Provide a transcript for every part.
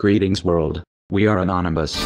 Greetings world, we are Anonymous.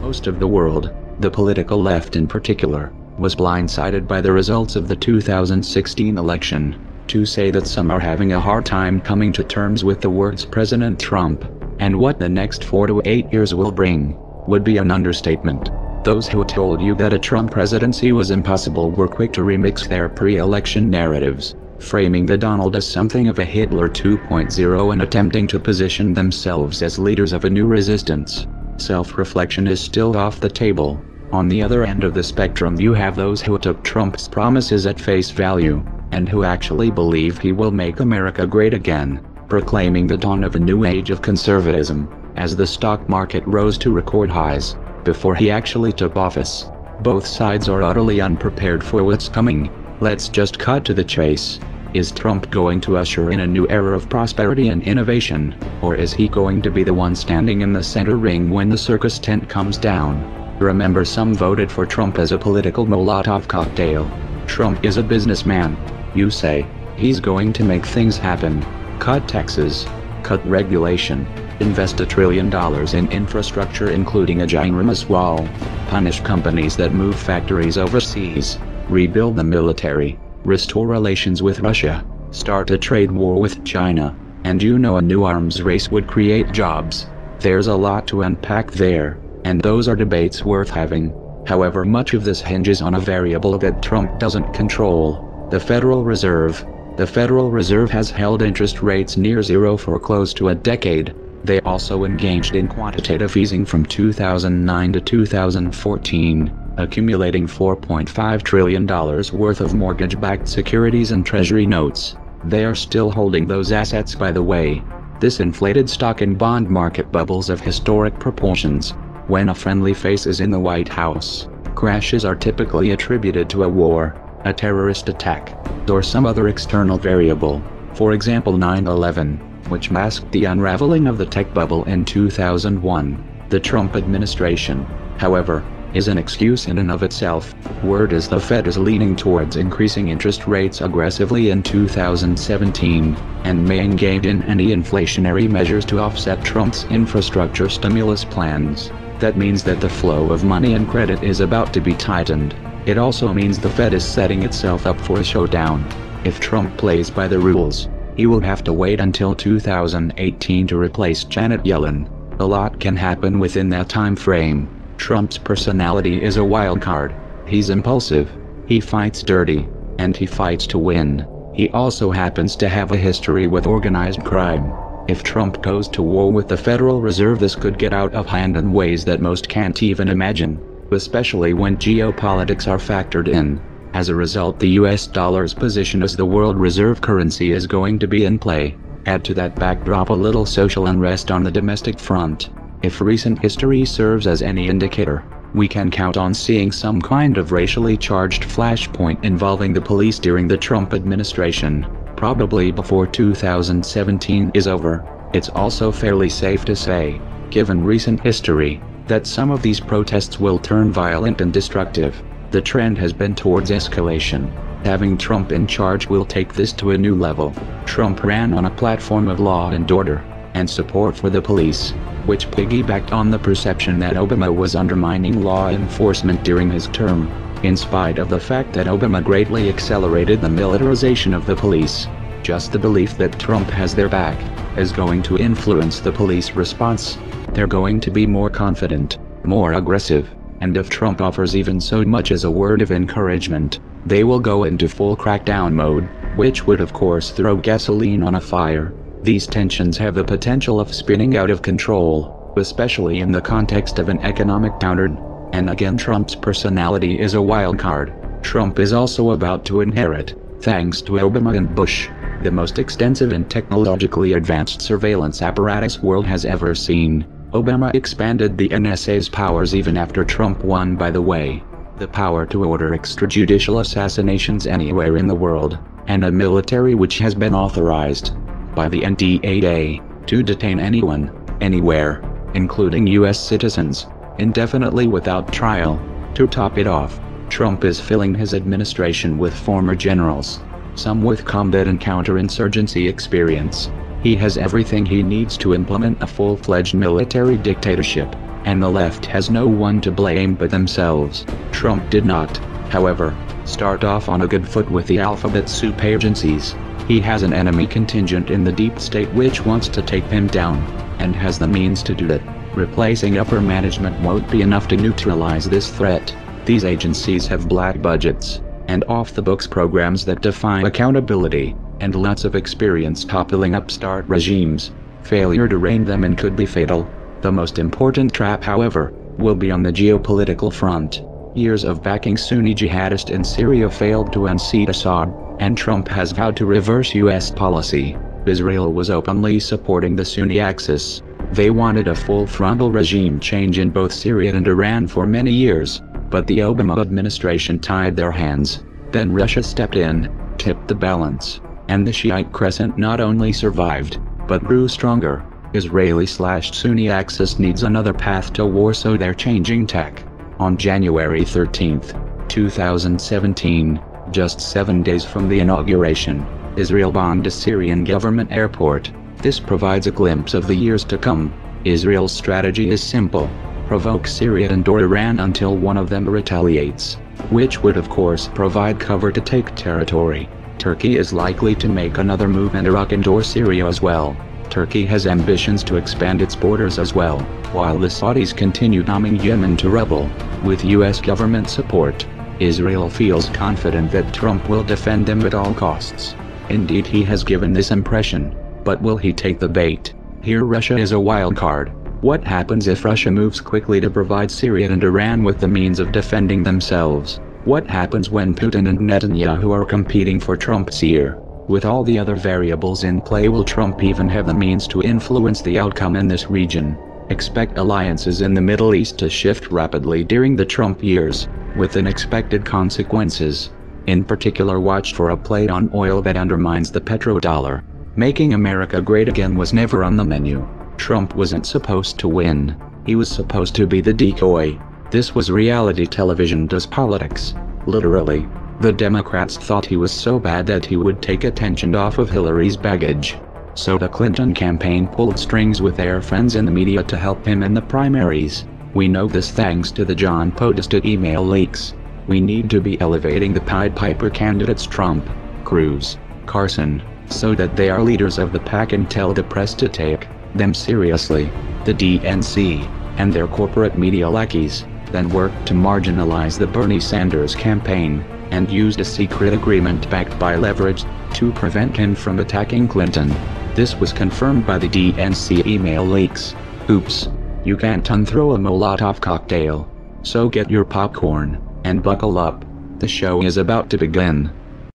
Most of the world, the political left in particular, was blindsided by the results of the 2016 election. To say that some are having a hard time coming to terms with the words President Trump, and what the next 4 to 8 years will bring, would be an understatement. Those who told you that a Trump presidency was impossible were quick to remix their pre-election narratives framing the Donald as something of a Hitler 2.0 and attempting to position themselves as leaders of a new resistance. Self-reflection is still off the table. On the other end of the spectrum you have those who took Trump's promises at face value, and who actually believe he will make America great again, proclaiming the dawn of a new age of conservatism, as the stock market rose to record highs, before he actually took office. Both sides are utterly unprepared for what's coming. Let's just cut to the chase. Is Trump going to usher in a new era of prosperity and innovation, or is he going to be the one standing in the center ring when the circus tent comes down? Remember some voted for Trump as a political Molotov cocktail. Trump is a businessman. You say, he's going to make things happen. Cut taxes. Cut regulation. Invest a trillion dollars in infrastructure including a ginormous wall. Punish companies that move factories overseas. Rebuild the military restore relations with Russia, start a trade war with China, and you know a new arms race would create jobs. There's a lot to unpack there, and those are debates worth having. However much of this hinges on a variable that Trump doesn't control, the Federal Reserve. The Federal Reserve has held interest rates near zero for close to a decade. They also engaged in quantitative easing from 2009 to 2014 accumulating $4.5 trillion worth of mortgage-backed securities and treasury notes. They are still holding those assets by the way. This inflated stock and bond market bubbles of historic proportions. When a friendly face is in the White House, crashes are typically attributed to a war, a terrorist attack, or some other external variable. For example 9-11, which masked the unraveling of the tech bubble in 2001. The Trump administration, however, is an excuse in and of itself. Word is the Fed is leaning towards increasing interest rates aggressively in 2017, and may engage in any inflationary measures to offset Trump's infrastructure stimulus plans. That means that the flow of money and credit is about to be tightened. It also means the Fed is setting itself up for a showdown. If Trump plays by the rules, he will have to wait until 2018 to replace Janet Yellen. A lot can happen within that time frame. Trump's personality is a wild card. He's impulsive, he fights dirty, and he fights to win. He also happens to have a history with organized crime. If Trump goes to war with the Federal Reserve this could get out of hand in ways that most can't even imagine, especially when geopolitics are factored in. As a result the US dollar's position as the world reserve currency is going to be in play. Add to that backdrop a little social unrest on the domestic front. If recent history serves as any indicator, we can count on seeing some kind of racially charged flashpoint involving the police during the Trump administration, probably before 2017 is over. It's also fairly safe to say, given recent history, that some of these protests will turn violent and destructive. The trend has been towards escalation. Having Trump in charge will take this to a new level. Trump ran on a platform of law and order, and support for the police which piggybacked on the perception that Obama was undermining law enforcement during his term, in spite of the fact that Obama greatly accelerated the militarization of the police. Just the belief that Trump has their back is going to influence the police response. They're going to be more confident, more aggressive, and if Trump offers even so much as a word of encouragement, they will go into full crackdown mode, which would of course throw gasoline on a fire. These tensions have the potential of spinning out of control, especially in the context of an economic downturn. And again Trump's personality is a wild card. Trump is also about to inherit, thanks to Obama and Bush, the most extensive and technologically advanced surveillance apparatus world has ever seen. Obama expanded the NSA's powers even after Trump won by the way. The power to order extrajudicial assassinations anywhere in the world, and a military which has been authorized by the NDAA to detain anyone, anywhere, including U.S. citizens, indefinitely without trial. To top it off, Trump is filling his administration with former generals, some with combat and counterinsurgency experience. He has everything he needs to implement a full-fledged military dictatorship, and the left has no one to blame but themselves. Trump did not, however, start off on a good foot with the alphabet soup agencies. He has an enemy contingent in the deep state which wants to take him down, and has the means to do it. Replacing upper management won't be enough to neutralize this threat. These agencies have black budgets, and off-the-books programs that defy accountability, and lots of experience toppling upstart regimes. Failure to rein them in could be fatal. The most important trap however, will be on the geopolitical front. Years of backing Sunni jihadists in Syria failed to unseat Assad, and Trump has vowed to reverse US policy. Israel was openly supporting the Sunni axis. They wanted a full frontal regime change in both Syria and Iran for many years, but the Obama administration tied their hands. Then Russia stepped in, tipped the balance, and the Shiite crescent not only survived, but grew stronger. Israeli slash Sunni axis needs another path to war so they're changing tack. On January 13, 2017, just seven days from the inauguration, Israel bombed a Syrian government airport. This provides a glimpse of the years to come. Israel's strategy is simple. Provoke Syria and or Iran until one of them retaliates, which would of course provide cover to take territory. Turkey is likely to make another move in Iraq and or Syria as well. Turkey has ambitions to expand its borders as well, while the Saudis continue bombing Yemen to rebel. With US government support, Israel feels confident that Trump will defend them at all costs. Indeed he has given this impression. But will he take the bait? Here Russia is a wild card. What happens if Russia moves quickly to provide Syria and Iran with the means of defending themselves? What happens when Putin and Netanyahu are competing for Trump's ear? With all the other variables in play will Trump even have the means to influence the outcome in this region? Expect alliances in the Middle East to shift rapidly during the Trump years, with unexpected consequences. In particular watch for a play on oil that undermines the petrodollar. Making America great again was never on the menu. Trump wasn't supposed to win. He was supposed to be the decoy. This was reality television does politics. Literally. The Democrats thought he was so bad that he would take attention off of Hillary's baggage. So the Clinton campaign pulled strings with their friends in the media to help him in the primaries. We know this thanks to the John Podesta email leaks. We need to be elevating the Pied Piper candidates Trump, Cruz, Carson, so that they are leaders of the pack and tell the press to take them seriously. The DNC and their corporate media lackeys then worked to marginalize the Bernie Sanders campaign and used a secret agreement backed by leverage to prevent him from attacking Clinton. This was confirmed by the DNC email leaks. Oops. You can't unthrow a Molotov cocktail. So get your popcorn and buckle up. The show is about to begin.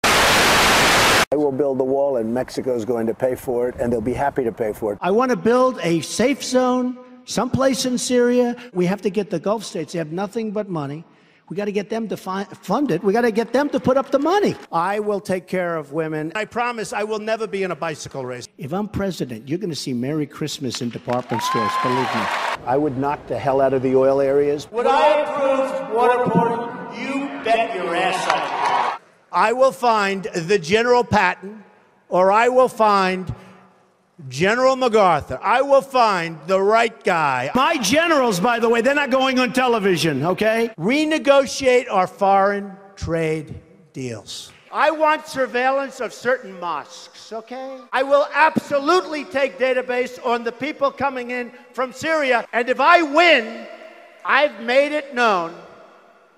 I will build the wall and Mexico is going to pay for it and they'll be happy to pay for it. I want to build a safe zone someplace in Syria. We have to get the Gulf states. They have nothing but money. We got to get them to fund it. We got to get them to put up the money. I will take care of women. I promise I will never be in a bicycle race. If I'm president, you're going to see Merry Christmas in department stores, believe me. I would knock the hell out of the oil areas. Would I approve waterboarding? You bet your ass I I will find the General Patton, or I will find General MacArthur. I will find the right guy. My generals, by the way, they're not going on television, okay? Renegotiate our foreign trade deals. I want surveillance of certain mosques, okay? I will absolutely take database on the people coming in from Syria. And if I win, I've made it known.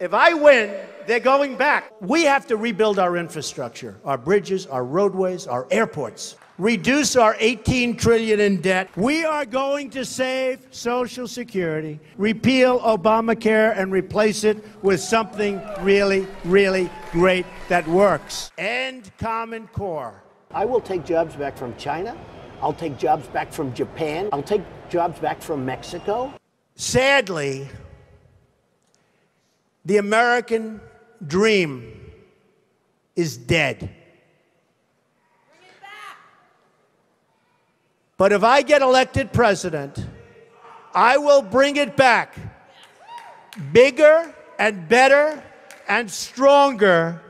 If I win, they're going back. We have to rebuild our infrastructure, our bridges, our roadways, our airports reduce our 18 trillion in debt. We are going to save Social Security, repeal Obamacare and replace it with something really, really great that works. End Common Core. I will take jobs back from China. I'll take jobs back from Japan. I'll take jobs back from Mexico. Sadly, the American dream is dead. But if I get elected president, I will bring it back bigger and better and stronger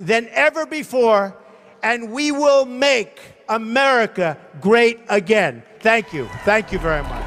than ever before and we will make America great again. Thank you. Thank you very much.